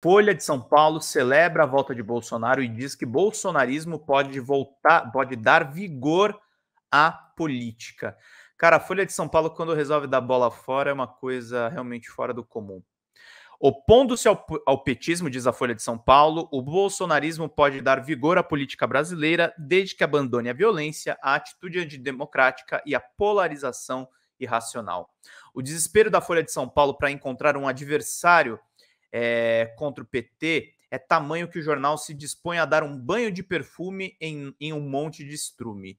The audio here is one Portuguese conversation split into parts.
Folha de São Paulo celebra a volta de Bolsonaro e diz que bolsonarismo pode voltar, pode dar vigor à política. Cara, a Folha de São Paulo, quando resolve dar bola fora, é uma coisa realmente fora do comum. Opondo-se ao, ao, petismo, diz a Folha de São Paulo, o bolsonarismo pode dar vigor à política brasileira desde que abandone a violência, a atitude antidemocrática e a polarização irracional. O desespero da Folha de São Paulo para encontrar um adversário é, contra o PT é tamanho que o jornal se dispõe a dar um banho de perfume em, em um monte de estrume.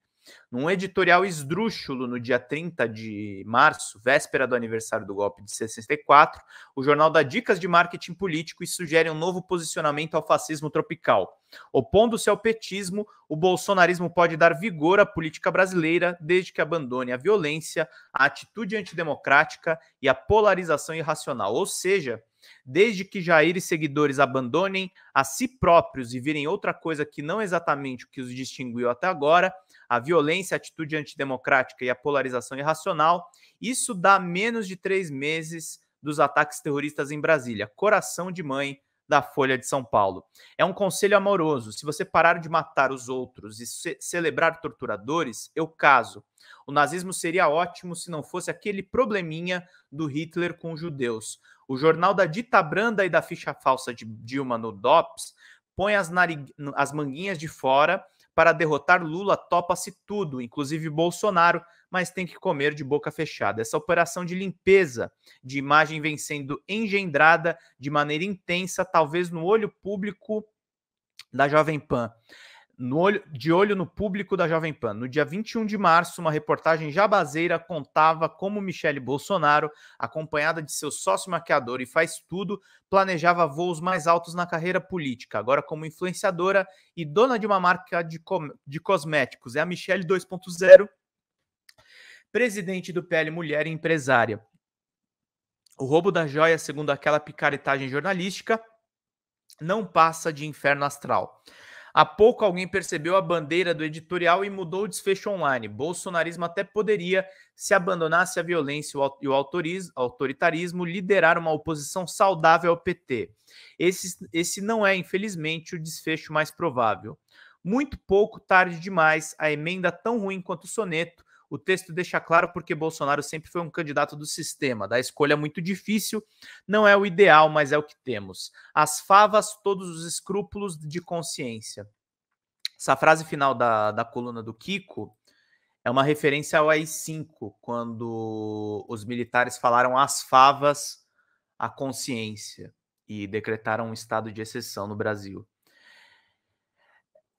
Num editorial esdrúxulo no dia 30 de março, véspera do aniversário do golpe de 64, o jornal dá dicas de marketing político e sugere um novo posicionamento ao fascismo tropical. Opondo-se ao petismo, o bolsonarismo pode dar vigor à política brasileira desde que abandone a violência, a atitude antidemocrática e a polarização irracional, ou seja, desde que Jair e seguidores abandonem a si próprios e virem outra coisa que não exatamente o que os distinguiu até agora, a violência, a atitude antidemocrática e a polarização irracional, isso dá menos de três meses dos ataques terroristas em Brasília. Coração de mãe da Folha de São Paulo. É um conselho amoroso. Se você parar de matar os outros e ce celebrar torturadores, eu caso. O nazismo seria ótimo se não fosse aquele probleminha do Hitler com os judeus. O jornal da dita branda e da ficha falsa de Dilma no DOPS põe as, as manguinhas de fora para derrotar Lula topa-se tudo, inclusive Bolsonaro, mas tem que comer de boca fechada. Essa operação de limpeza de imagem vem sendo engendrada de maneira intensa, talvez no olho público da Jovem Pan olho, de olho no público da Jovem Pan. No dia 21 de março, uma reportagem jabazeira contava como Michele Bolsonaro, acompanhada de seu sócio maquiador e faz tudo, planejava voos mais altos na carreira política. Agora, como influenciadora e dona de uma marca de, de cosméticos, é a Michele 2.0, presidente do PL Mulher e empresária. O roubo da joia, segundo aquela picaretagem jornalística, não passa de inferno astral. Há pouco alguém percebeu a bandeira do editorial e mudou o desfecho online. Bolsonarismo até poderia, se abandonasse a violência e o autoritarismo, liderar uma oposição saudável ao PT. Esse, esse não é, infelizmente, o desfecho mais provável. Muito pouco tarde demais, a emenda tão ruim quanto o soneto o texto deixa claro porque Bolsonaro sempre foi um candidato do sistema, da escolha muito difícil, não é o ideal, mas é o que temos. As favas, todos os escrúpulos de consciência. Essa frase final da, da coluna do Kiko é uma referência ao AI-5, quando os militares falaram as favas à consciência e decretaram um estado de exceção no Brasil.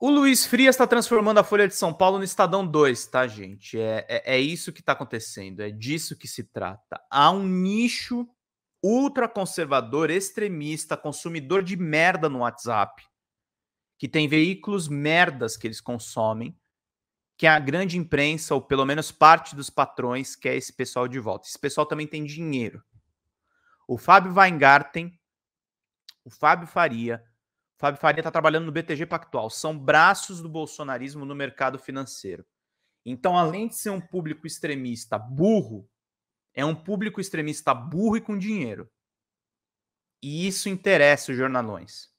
O Luiz Frias está transformando a Folha de São Paulo no Estadão 2, tá, gente? É, é, é isso que está acontecendo, é disso que se trata. Há um nicho ultraconservador, extremista, consumidor de merda no WhatsApp, que tem veículos merdas que eles consomem, que a grande imprensa, ou pelo menos parte dos patrões, que é esse pessoal de volta. Esse pessoal também tem dinheiro. O Fábio Weingarten, o Fábio Faria, Fábio Faria está trabalhando no BTG Pactual. São braços do bolsonarismo no mercado financeiro. Então, além de ser um público extremista burro, é um público extremista burro e com dinheiro. E isso interessa os jornalões.